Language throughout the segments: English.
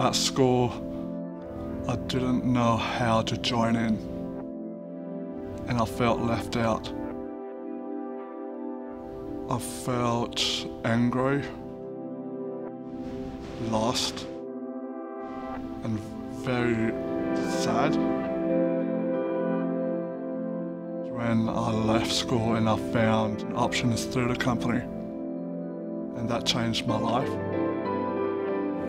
At school, I didn't know how to join in, and I felt left out. I felt angry, lost, and very sad. When I left school and I found Options Theatre Company, and that changed my life.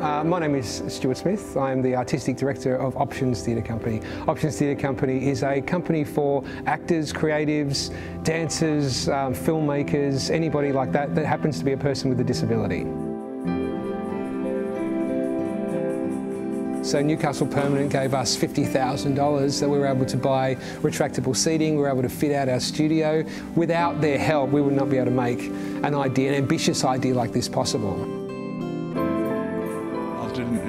Uh, my name is Stuart Smith. I'm the Artistic Director of Options Theatre Company. Options Theatre Company is a company for actors, creatives, dancers, um, filmmakers, anybody like that that happens to be a person with a disability. So Newcastle Permanent gave us $50,000 that we were able to buy retractable seating, we were able to fit out our studio. Without their help, we would not be able to make an idea, an ambitious idea like this possible.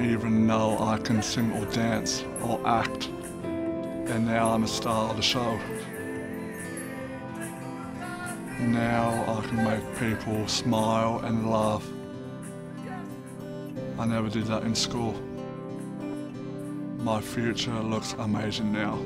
Even know I can sing or dance or act, and now I'm a star of the show. Now I can make people smile and laugh. I never did that in school. My future looks amazing now.